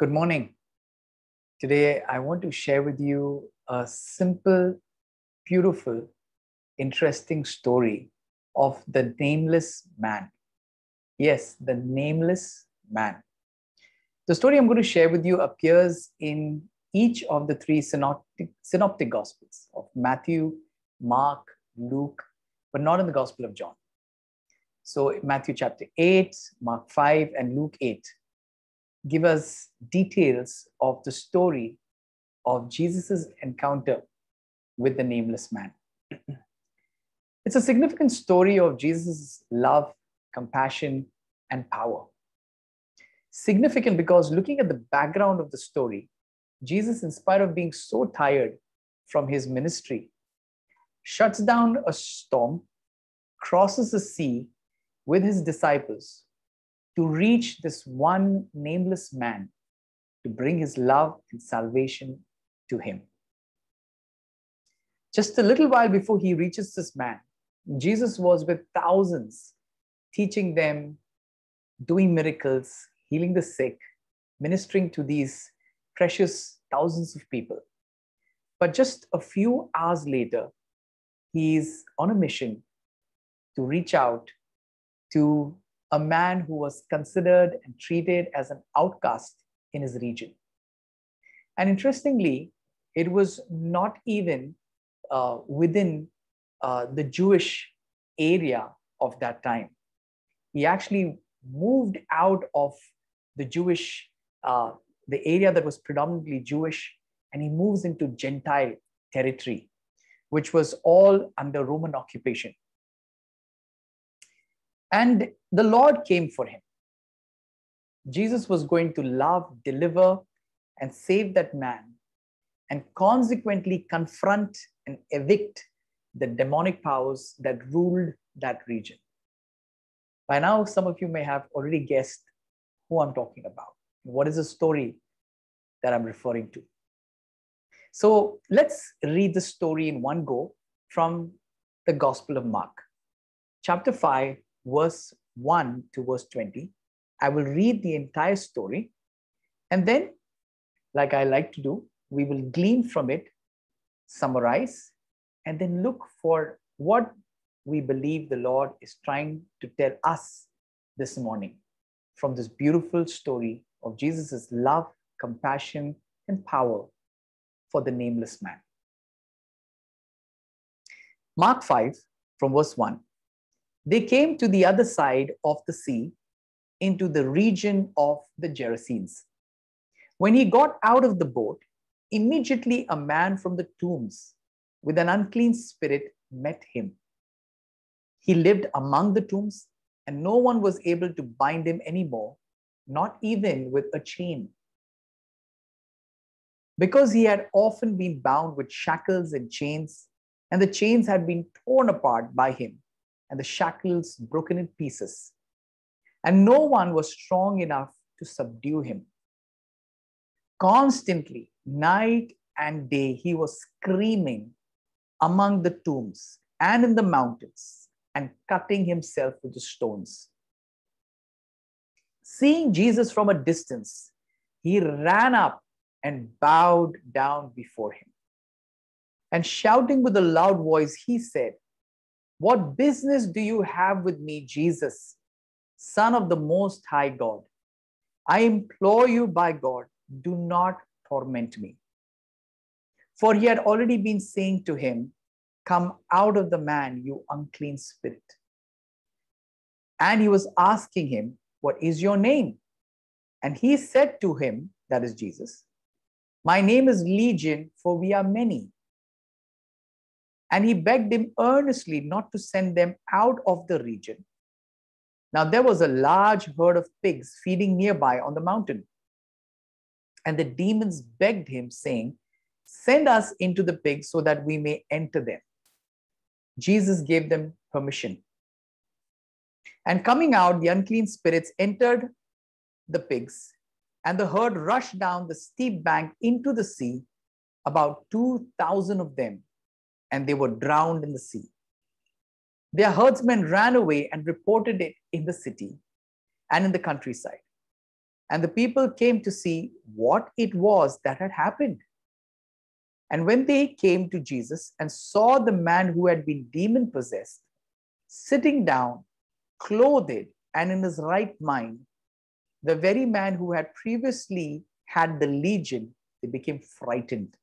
Good morning. Today, I want to share with you a simple, beautiful, interesting story of the nameless man. Yes, the nameless man. The story I'm going to share with you appears in each of the three synoptic, synoptic gospels of Matthew, Mark, Luke, but not in the Gospel of John. So, Matthew chapter 8, Mark 5, and Luke 8 give us details of the story of Jesus' encounter with the nameless man. it's a significant story of Jesus' love, compassion, and power. Significant because looking at the background of the story, Jesus, in spite of being so tired from his ministry, shuts down a storm, crosses the sea with his disciples to reach this one nameless man to bring his love and salvation to him. Just a little while before he reaches this man, Jesus was with thousands, teaching them, doing miracles, healing the sick, ministering to these precious thousands of people. But just a few hours later, he's on a mission to reach out to a man who was considered and treated as an outcast in his region. And interestingly, it was not even uh, within uh, the Jewish area of that time. He actually moved out of the Jewish, uh, the area that was predominantly Jewish, and he moves into Gentile territory, which was all under Roman occupation. And the Lord came for him. Jesus was going to love, deliver, and save that man, and consequently confront and evict the demonic powers that ruled that region. By now, some of you may have already guessed who I'm talking about. What is the story that I'm referring to? So let's read the story in one go from the Gospel of Mark, chapter 5, verse 1 to verse 20. I will read the entire story. And then, like I like to do, we will glean from it, summarize, and then look for what we believe the Lord is trying to tell us this morning from this beautiful story of Jesus' love, compassion, and power for the nameless man. Mark 5, from verse 1. They came to the other side of the sea into the region of the Gerasenes. When he got out of the boat, immediately a man from the tombs with an unclean spirit met him. He lived among the tombs, and no one was able to bind him anymore, not even with a chain. Because he had often been bound with shackles and chains, and the chains had been torn apart by him and the shackles broken in pieces. And no one was strong enough to subdue him. Constantly, night and day, he was screaming among the tombs and in the mountains and cutting himself with the stones. Seeing Jesus from a distance, he ran up and bowed down before him. And shouting with a loud voice, he said, what business do you have with me, Jesus, Son of the Most High God? I implore you by God, do not torment me. For he had already been saying to him, Come out of the man, you unclean spirit. And he was asking him, What is your name? And he said to him, That is Jesus, My name is Legion, for we are many. And he begged him earnestly not to send them out of the region. Now there was a large herd of pigs feeding nearby on the mountain. And the demons begged him, saying, Send us into the pigs so that we may enter them. Jesus gave them permission. And coming out, the unclean spirits entered the pigs, and the herd rushed down the steep bank into the sea, about 2,000 of them and they were drowned in the sea. Their herdsmen ran away and reported it in the city and in the countryside. And the people came to see what it was that had happened. And when they came to Jesus and saw the man who had been demon possessed sitting down, clothed, and in his right mind, the very man who had previously had the legion, they became frightened.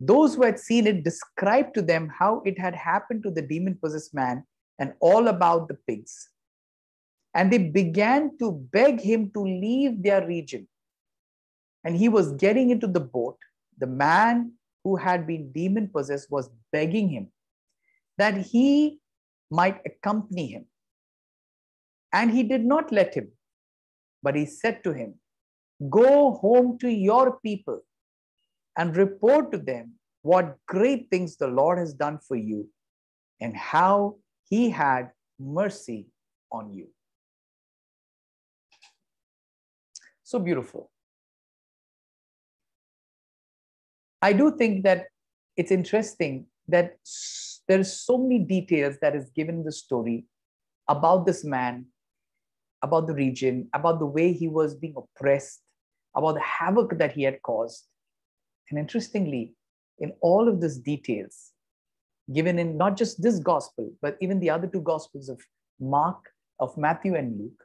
Those who had seen it described to them how it had happened to the demon possessed man and all about the pigs. And they began to beg him to leave their region. And he was getting into the boat. The man who had been demon possessed was begging him that he might accompany him. And he did not let him, but he said to him, Go home to your people and report to them what great things the Lord has done for you and how he had mercy on you. So beautiful. I do think that it's interesting that there's so many details that is given in the story about this man, about the region, about the way he was being oppressed, about the havoc that he had caused. And interestingly, in all of these details, given in not just this gospel, but even the other two gospels of Mark, of Matthew, and Luke,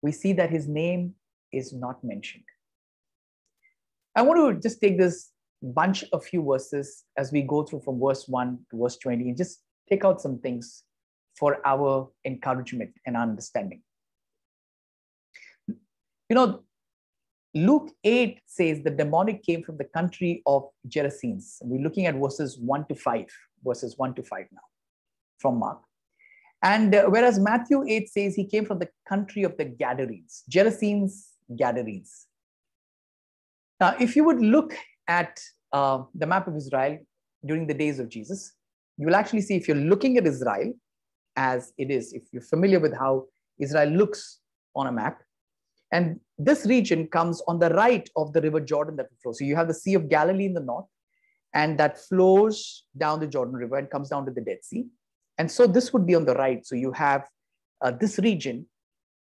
we see that his name is not mentioned. I want to just take this bunch of few verses as we go through from verse 1 to verse 20 and just take out some things for our encouragement and understanding. You know, Luke 8 says the demonic came from the country of Gerasenes. We're looking at verses 1 to 5, verses 1 to 5 now from Mark. And uh, whereas Matthew 8 says he came from the country of the Gadarenes, Gerasenes, Gadarenes. Now, if you would look at uh, the map of Israel during the days of Jesus, you will actually see if you're looking at Israel as it is, if you're familiar with how Israel looks on a map, and this region comes on the right of the river Jordan that flows. So you have the Sea of Galilee in the north, and that flows down the Jordan River and comes down to the Dead Sea. And so this would be on the right. So you have uh, this region,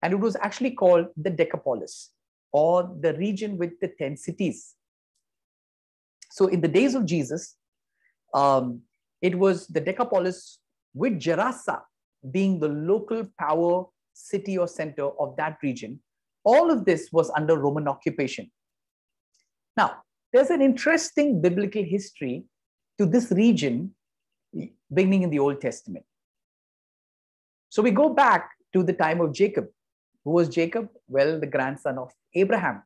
and it was actually called the Decapolis, or the region with the 10 cities. So in the days of Jesus, um, it was the Decapolis with Gerasa being the local power city or center of that region. All of this was under Roman occupation. Now, there's an interesting biblical history to this region beginning in the Old Testament. So we go back to the time of Jacob. Who was Jacob? Well, the grandson of Abraham.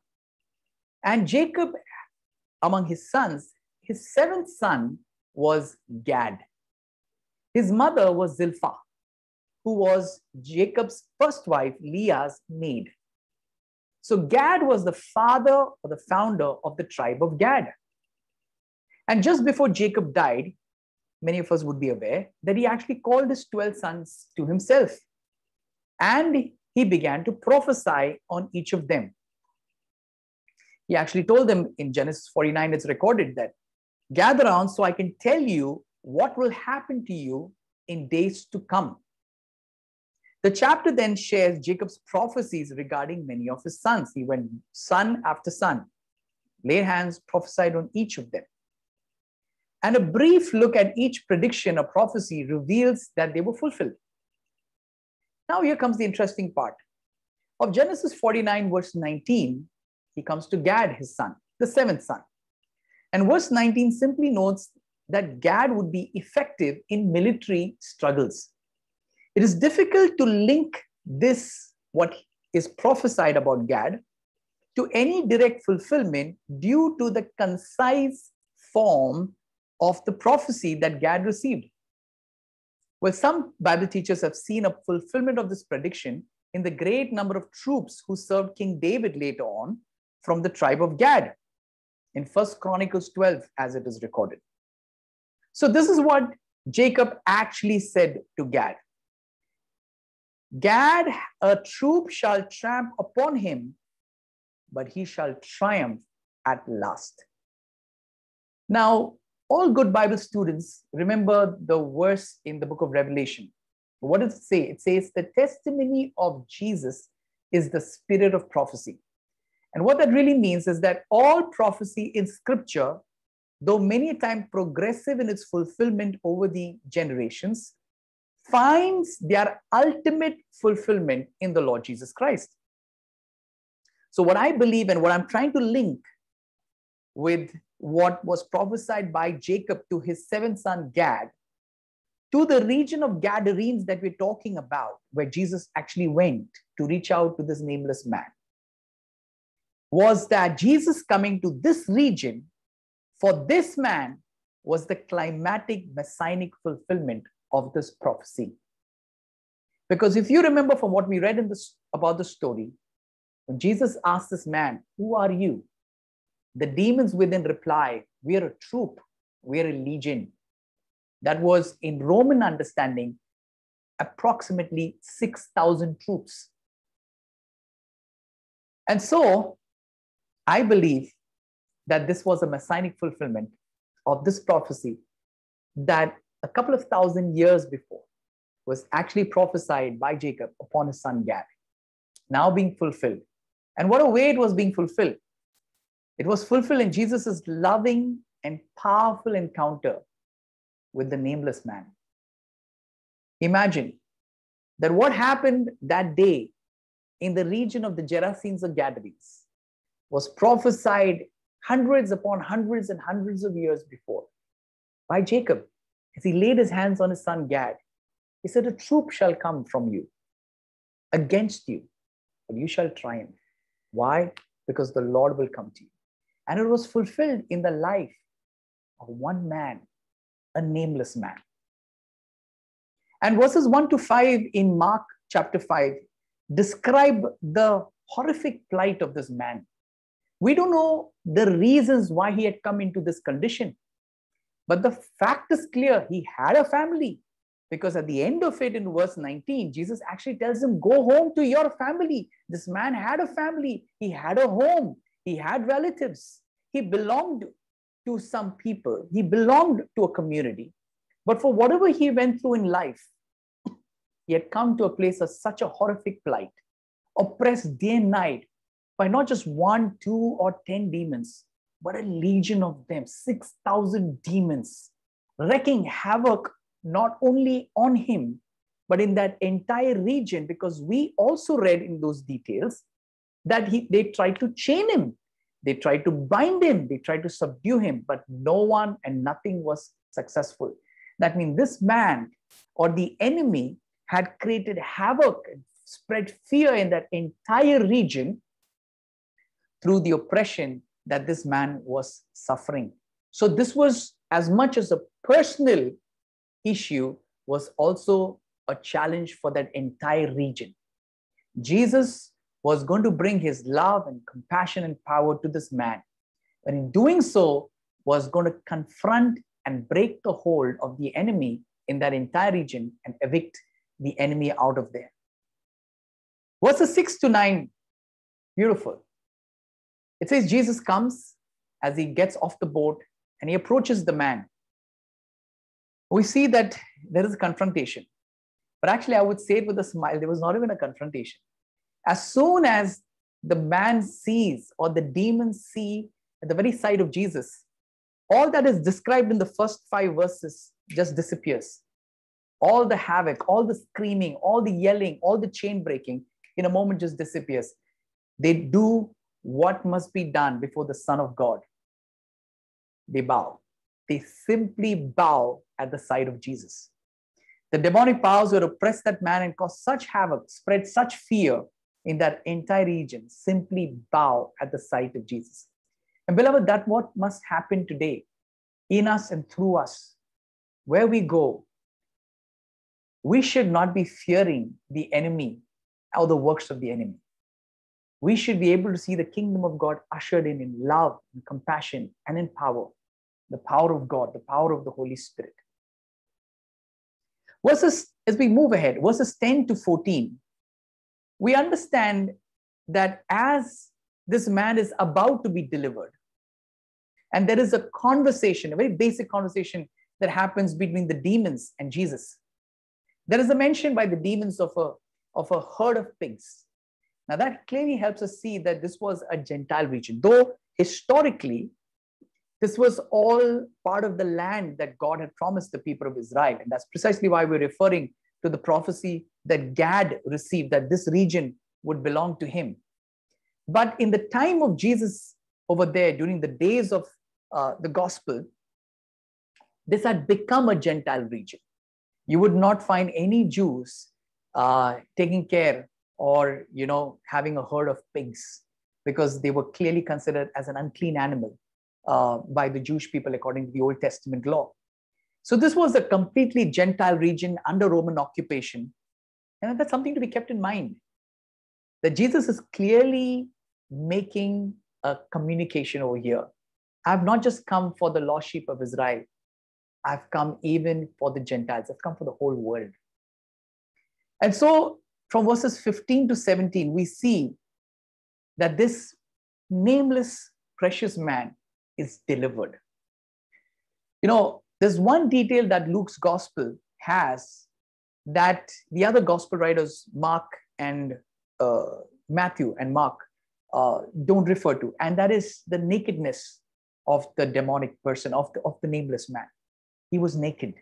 And Jacob among his sons, his seventh son was Gad. His mother was Zilpah, who was Jacob's first wife, Leah's maid. So Gad was the father or the founder of the tribe of Gad. And just before Jacob died, many of us would be aware that he actually called his 12 sons to himself. And he began to prophesy on each of them he actually told them in Genesis 49, it's recorded that gather around so I can tell you what will happen to you in days to come. The chapter then shares Jacob's prophecies regarding many of his sons. He went son after son, laid hands, prophesied on each of them. And a brief look at each prediction or prophecy reveals that they were fulfilled. Now, here comes the interesting part. Of Genesis 49, verse 19, he comes to Gad, his son, the seventh son. And verse 19 simply notes that Gad would be effective in military struggles. It is difficult to link this, what is prophesied about Gad, to any direct fulfillment due to the concise form of the prophecy that Gad received. Well, some Bible teachers have seen a fulfillment of this prediction in the great number of troops who served King David later on, from the tribe of Gad in First Chronicles 12, as it is recorded. So, this is what Jacob actually said to Gad Gad, a troop shall tramp upon him, but he shall triumph at last. Now, all good Bible students remember the verse in the book of Revelation. What does it say? It says, The testimony of Jesus is the spirit of prophecy. And what that really means is that all prophecy in scripture, though many a time progressive in its fulfillment over the generations, finds their ultimate fulfillment in the Lord Jesus Christ. So, what I believe and what I'm trying to link with what was prophesied by Jacob to his seventh son Gad, to the region of Gadarenes that we're talking about, where Jesus actually went to reach out to this nameless man, was that Jesus coming to this region for this man was the climatic messianic fulfillment of this prophecy. Because if you remember from what we read in this about the story, when Jesus asked this man, Who are you? The demons within reply, We are a troop, we are a legion. That was, in Roman understanding, approximately 6,000 troops. And so, I believe that this was a messianic fulfillment of this prophecy that a couple of thousand years before was actually prophesied by Jacob upon his son Gad, now being fulfilled. And what a way it was being fulfilled. It was fulfilled in Jesus' loving and powerful encounter with the nameless man. Imagine that what happened that day in the region of the Gerasenes or Gadarenes was prophesied hundreds upon hundreds and hundreds of years before by Jacob as he laid his hands on his son Gad. He said, A troop shall come from you against you, but you shall triumph. Why? Because the Lord will come to you. And it was fulfilled in the life of one man, a nameless man. And verses 1 to 5 in Mark chapter 5 describe the horrific plight of this man. We don't know the reasons why he had come into this condition. But the fact is clear he had a family. Because at the end of it, in verse 19, Jesus actually tells him, Go home to your family. This man had a family, he had a home, he had relatives, he belonged to some people, he belonged to a community. But for whatever he went through in life, he had come to a place of such a horrific plight, oppressed day and night by not just one, two, or 10 demons, but a legion of them. 6,000 demons wreaking havoc not only on him, but in that entire region, because we also read in those details that he, they tried to chain him, they tried to bind him, they tried to subdue him, but no one and nothing was successful. That means this man or the enemy had created havoc and spread fear in that entire region through the oppression that this man was suffering. So this was as much as a personal issue was also a challenge for that entire region. Jesus was going to bring his love and compassion and power to this man. And in doing so, was going to confront and break the hold of the enemy in that entire region and evict the enemy out of there. Verses 6 to 9, beautiful. It says Jesus comes as he gets off the boat and he approaches the man. We see that there is a confrontation. But actually, I would say it with a smile. There was not even a confrontation. As soon as the man sees or the demons see at the very side of Jesus, all that is described in the first five verses just disappears. All the havoc, all the screaming, all the yelling, all the chain breaking in a moment just disappears. They do what must be done before the Son of God? They bow. They simply bow at the sight of Jesus. The demonic powers who oppressed that man and caused such havoc, spread such fear in that entire region, simply bow at the sight of Jesus. And beloved, that what must happen today in us and through us. Where we go, we should not be fearing the enemy or the works of the enemy we should be able to see the kingdom of God ushered in in love and compassion and in power, the power of God, the power of the Holy Spirit. Verses, as we move ahead, verses 10 to 14, we understand that as this man is about to be delivered, and there is a conversation, a very basic conversation that happens between the demons and Jesus. There is a mention by the demons of a, of a herd of pigs Now, that clearly helps us see that this was a Gentile region, though historically, this was all part of the land that God had promised the people of Israel. And that's precisely why we're referring to the prophecy that Gad received, that this region would belong to him. But in the time of Jesus over there, during the days of uh, the gospel, this had become a Gentile region. You would not find any Jews uh, taking care or you know having a herd of pigs because they were clearly considered as an unclean animal uh, by the Jewish people according to the Old Testament law. So this was a completely Gentile region under Roman occupation. And that's something to be kept in mind that Jesus is clearly making a communication over here. I've not just come for the lost sheep of Israel, I've come even for the Gentiles, I've come for the whole world. And so from verses 15 to 17, we see that this nameless, precious man is delivered. You know, there's one detail that Luke's gospel has that the other gospel writers, Mark and uh, Matthew and Mark, uh, don't refer to, and that is the nakedness of the demonic person, of the, of the nameless man. He was naked.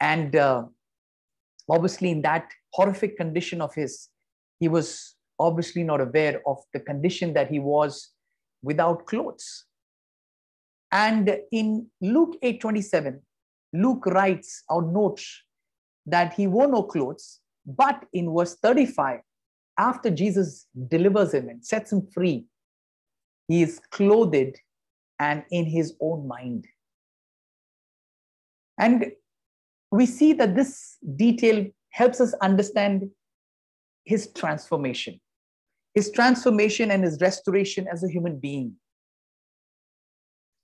And uh, obviously, in that horrific condition of his, he was obviously not aware of the condition that he was without clothes. And in Luke 8:27, Luke writes or notes that he wore no clothes, but in verse 35, after Jesus delivers him and sets him free, he is clothed and in his own mind. And we see that this detail helps us understand his transformation, his transformation and his restoration as a human being.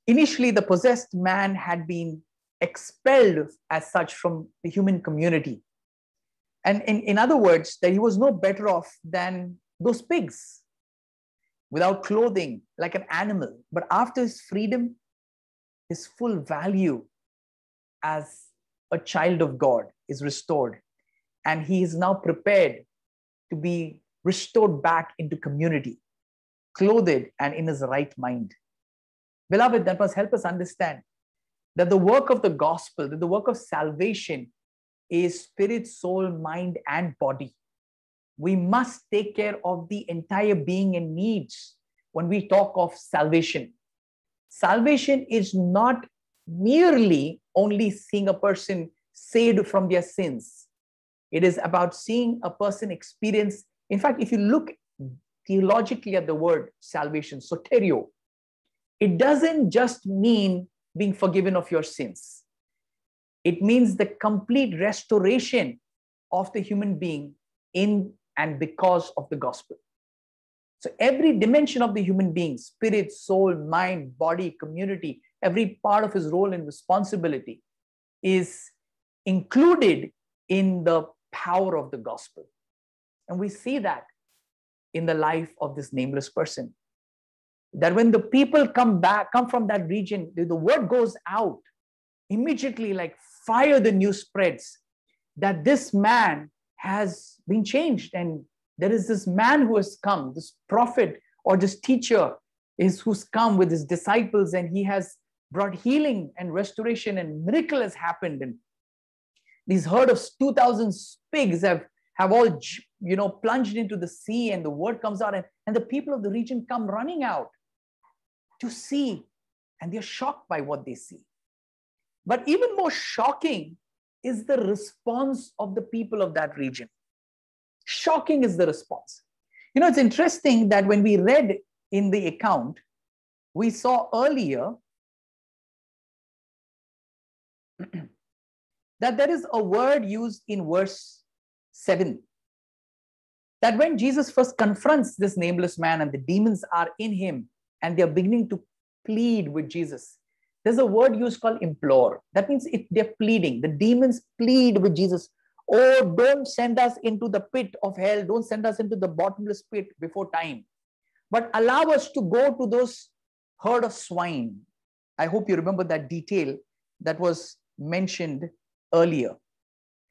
Initially, the possessed man had been expelled as such from the human community. And in, in other words, that he was no better off than those pigs without clothing, like an animal. But after his freedom, his full value as a child of God is restored. And he is now prepared to be restored back into community, clothed and in his right mind. Beloved, that must help us understand that the work of the gospel, that the work of salvation is spirit, soul, mind, and body. We must take care of the entire being and needs when we talk of salvation. Salvation is not merely only seeing a person saved from their sins. It is about seeing a person experience. In fact, if you look theologically at the word salvation, soterio, it doesn't just mean being forgiven of your sins. It means the complete restoration of the human being in and because of the gospel. So every dimension of the human being, spirit, soul, mind, body, community, every part of his role and responsibility is included in the power of the gospel. And we see that in the life of this nameless person. That when the people come back, come from that region, the word goes out immediately, like fire, the news spreads that this man has been changed. And there is this man who has come, this prophet or this teacher is who's come with his disciples, and he has brought healing and restoration, and miracle has happened. And these herd of 2,000 pigs have, have all, you know, plunged into the sea, and the word comes out, and, and the people of the region come running out to see, and they're shocked by what they see. But even more shocking is the response of the people of that region. Shocking is the response. You know, it's interesting that when we read in the account, we saw earlier that there is a word used in verse 7 that when Jesus first confronts this nameless man and the demons are in him and they're beginning to plead with Jesus, there's a word used called implore. That means if they're pleading, the demons plead with Jesus, Oh, don't send us into the pit of hell, don't send us into the bottomless pit before time, but allow us to go to those herd of swine. I hope you remember that detail that was mentioned earlier.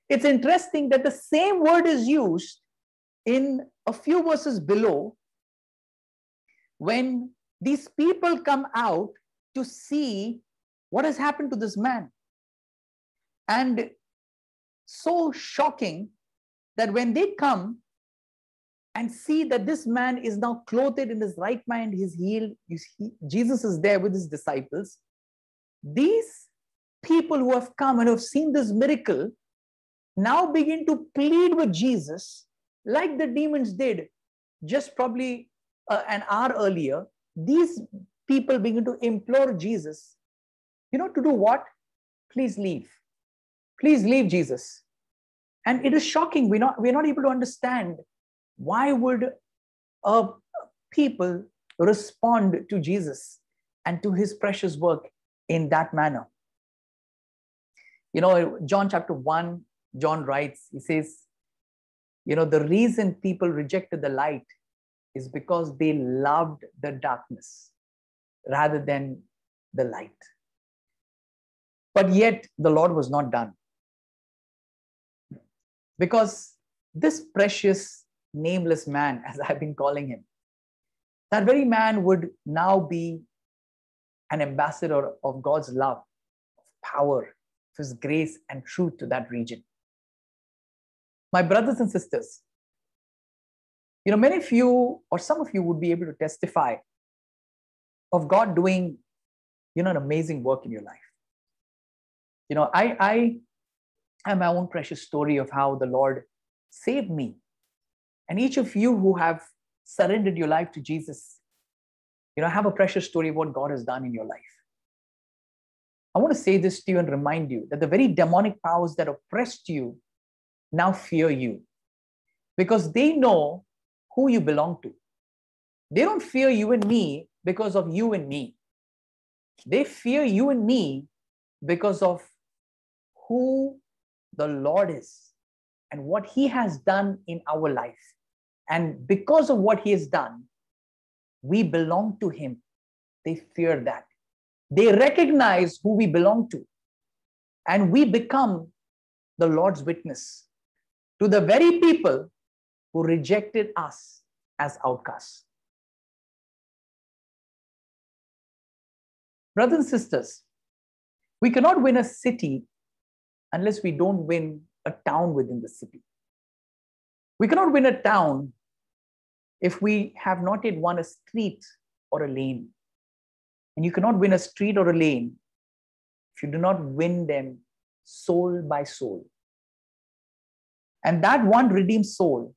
It's interesting that the same word is used in a few verses below, when these people come out to see what has happened to this man. And so shocking that when they come and see that this man is now clothed in his right mind, he's healed, he, Jesus is there with his disciples. These people who have come and have seen this miracle now begin to plead with Jesus, like the demons did just probably uh, an hour earlier. These people begin to implore Jesus, you know, to do what? Please leave. Please leave Jesus. And it is shocking. We're not, we're not able to understand why would a people respond to Jesus and to his precious work in that manner. You know, John chapter 1, John writes, he says, you know, the reason people rejected the light is because they loved the darkness rather than the light. But yet, the Lord was not done. Because this precious, nameless man, as I've been calling him, that very man would now be an ambassador of God's love, of power, of his grace and truth to that region. My brothers and sisters, you know, many of you or some of you would be able to testify of God doing, you know, an amazing work in your life. You know, I, I have my own precious story of how the Lord saved me. And each of you who have surrendered your life to Jesus, you know, have a precious story of what God has done in your life. I want to say this to you and remind you that the very demonic powers that oppressed you now fear you because they know who you belong to. They don't fear you and me because of you and me. They fear you and me because of who the Lord is and what He has done in our life. And because of what He has done, we belong to Him. They fear that. They recognize who we belong to. And we become the Lord's witness to the very people who rejected us as outcasts. Brothers and sisters, we cannot win a city unless we don't win a town within the city. We cannot win a town if we have not yet won a street or a lane. And you cannot win a street or a lane if you do not win them soul by soul. And that one redeemed soul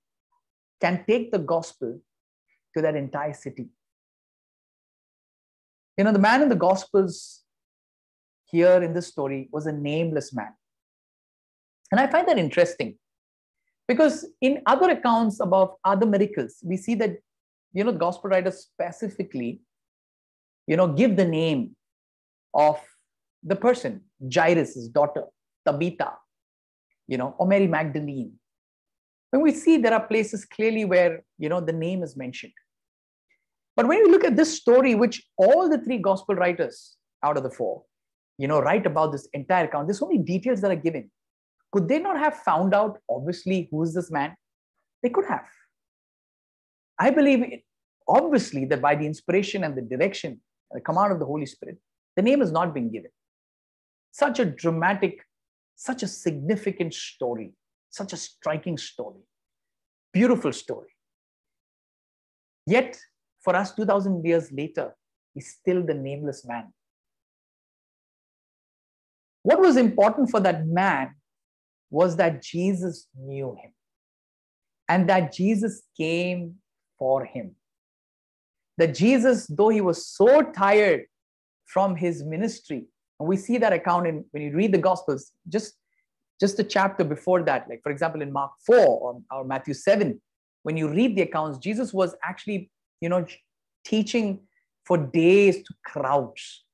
can take the gospel to that entire city. You know, the man in the gospels here in this story was a nameless man. And I find that interesting because in other accounts about other miracles, we see that, you know, the gospel writers specifically, you know, give the name of the person, Jairus' daughter, Tabitha, you know, or Mary Magdalene. When we see there are places clearly where, you know, the name is mentioned. But when we look at this story, which all the three gospel writers out of the four, you know, write about this entire account, there's so many details that are given. Could they not have found out, obviously, who is this man? They could have. I believe, it, obviously, that by the inspiration and the direction, the command of the Holy Spirit, the name has not been given. Such a dramatic, such a significant story, such a striking story, beautiful story. Yet, for us, 2000 years later, he's still the nameless man. What was important for that man was that Jesus knew him and that Jesus came for him. That Jesus, though he was so tired from his ministry, and we see that account in when you read the Gospels, just, just a chapter before that, like for example in Mark 4 or, or Matthew 7, when you read the accounts, Jesus was actually, you know, teaching for days to crowds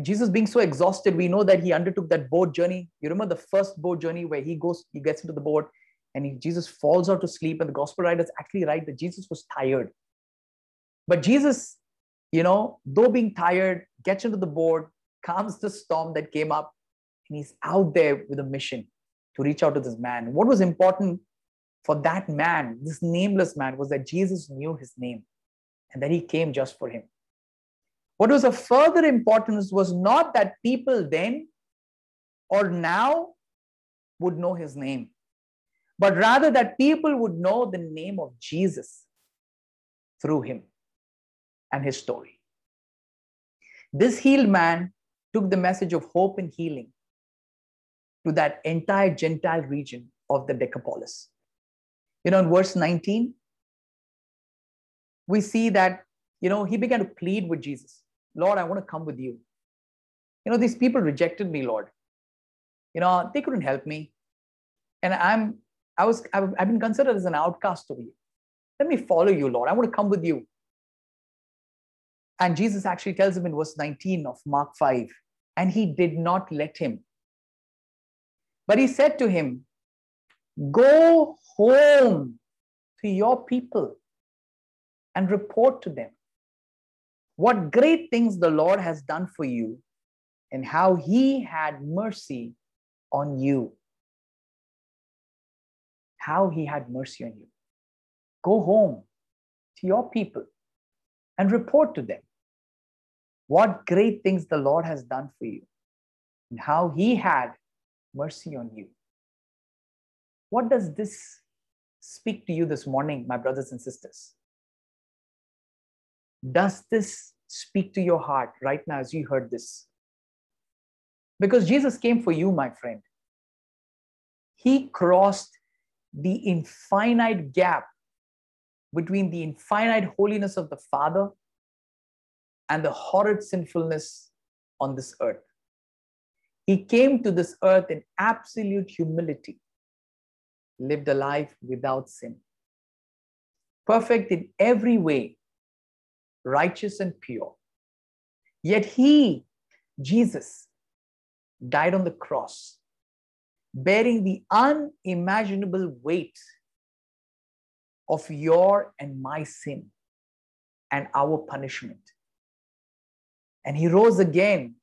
and Jesus being so exhausted, we know that he undertook that boat journey. You remember the first boat journey where he goes, he gets into the boat and he, Jesus falls out to sleep. And the gospel writers actually write that Jesus was tired. But Jesus, you know, though being tired, gets into the boat, calms the storm that came up, and he's out there with a mission to reach out to this man. What was important for that man, this nameless man, was that Jesus knew his name and that he came just for him. What was of further importance was not that people then or now would know his name, but rather that people would know the name of Jesus through him and his story. This healed man took the message of hope and healing to that entire Gentile region of the Decapolis. You know, in verse 19, we see that, you know, he began to plead with Jesus Lord, I want to come with you. You know, these people rejected me, Lord. You know, they couldn't help me. And I'm, I was, I've, been considered as an outcast over you. Let me follow you, Lord. I want to come with you. And Jesus actually tells him in verse 19 of Mark 5, and he did not let him. But he said to him, Go home to your people and report to them what great things the Lord has done for you and how he had mercy on you. How he had mercy on you. Go home to your people and report to them what great things the Lord has done for you and how he had mercy on you. What does this speak to you this morning, my brothers and sisters? Does this speak to your heart right now as you heard this? Because Jesus came for you, my friend. He crossed the infinite gap between the infinite holiness of the Father and the horrid sinfulness on this earth. He came to this earth in absolute humility, lived a life without sin, perfect in every way, righteous and pure. Yet he, Jesus, died on the cross, bearing the unimaginable weight of your and my sin and our punishment. And he rose again,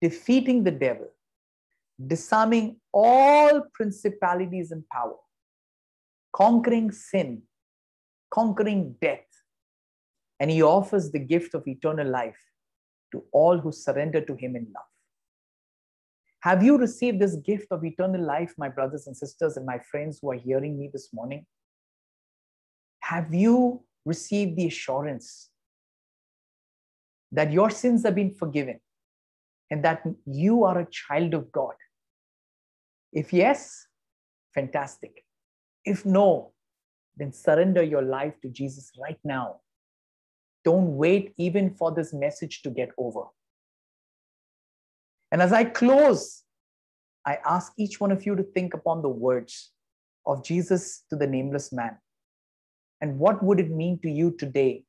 defeating the devil, disarming all principalities and power, conquering sin, conquering death, and he offers the gift of eternal life to all who surrender to him in love. Have you received this gift of eternal life, my brothers and sisters, and my friends who are hearing me this morning? Have you received the assurance that your sins have been forgiven and that you are a child of God? If yes, fantastic. If no, then surrender your life to Jesus right now don't wait even for this message to get over. And as I close, I ask each one of you to think upon the words of Jesus to the nameless man. And what would it mean to you today?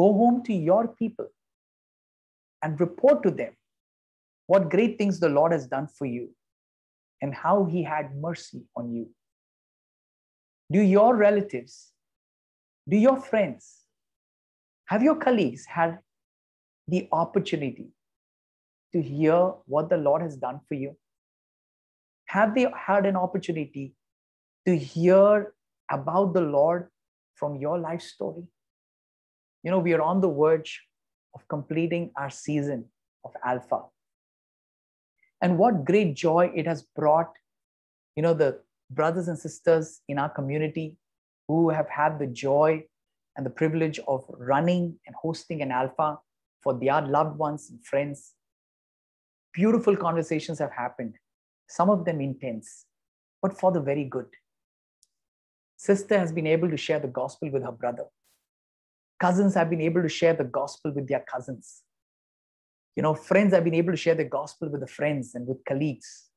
Go home to your people and report to them what great things the Lord has done for you and how he had mercy on you. Do your relatives do your friends, have your colleagues had the opportunity to hear what the Lord has done for you? Have they had an opportunity to hear about the Lord from your life story? You know, we are on the verge of completing our season of Alpha. And what great joy it has brought, you know, the brothers and sisters in our community who have had the joy and the privilege of running and hosting an alpha for their loved ones and friends. Beautiful conversations have happened, some of them intense, but for the very good. Sister has been able to share the gospel with her brother. Cousins have been able to share the gospel with their cousins. You know, friends have been able to share the gospel with the friends and with colleagues.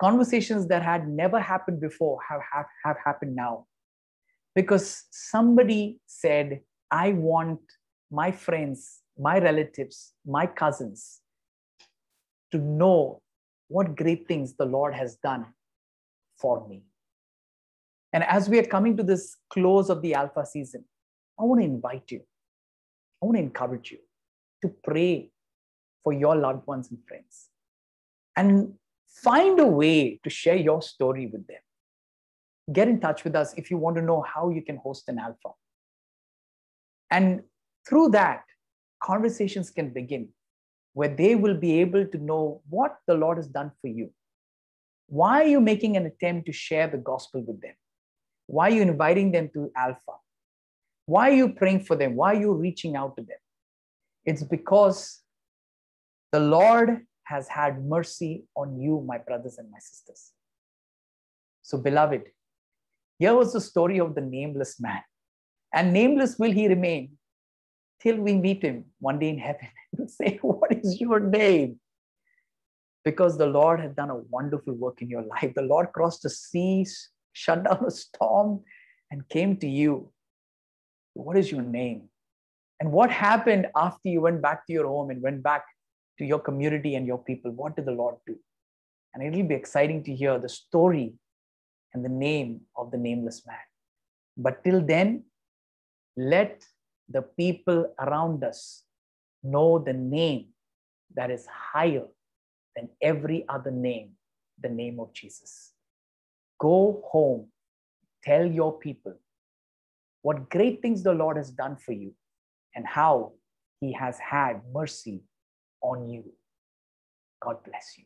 Conversations that had never happened before have, have, have happened now because somebody said, I want my friends, my relatives, my cousins to know what great things the Lord has done for me. And as we are coming to this close of the Alpha season, I want to invite you, I want to encourage you to pray for your loved ones and friends. And Find a way to share your story with them. Get in touch with us if you want to know how you can host an alpha. And through that, conversations can begin where they will be able to know what the Lord has done for you. Why are you making an attempt to share the gospel with them? Why are you inviting them to Alpha? Why are you praying for them? Why are you reaching out to them? It's because the Lord has had mercy on you, my brothers and my sisters. So, beloved, here was the story of the nameless man. And nameless will he remain till we meet him one day in heaven and say, What is your name? Because the Lord has done a wonderful work in your life. The Lord crossed the seas, shut down a storm, and came to you. What is your name? And what happened after you went back to your home and went back to your community and your people? What did the Lord do? And it'll be exciting to hear the story and the name of the nameless man. But till then, let the people around us know the name that is higher than every other name, the name of Jesus. Go home, tell your people what great things the Lord has done for you and how he has had mercy on you. God bless you.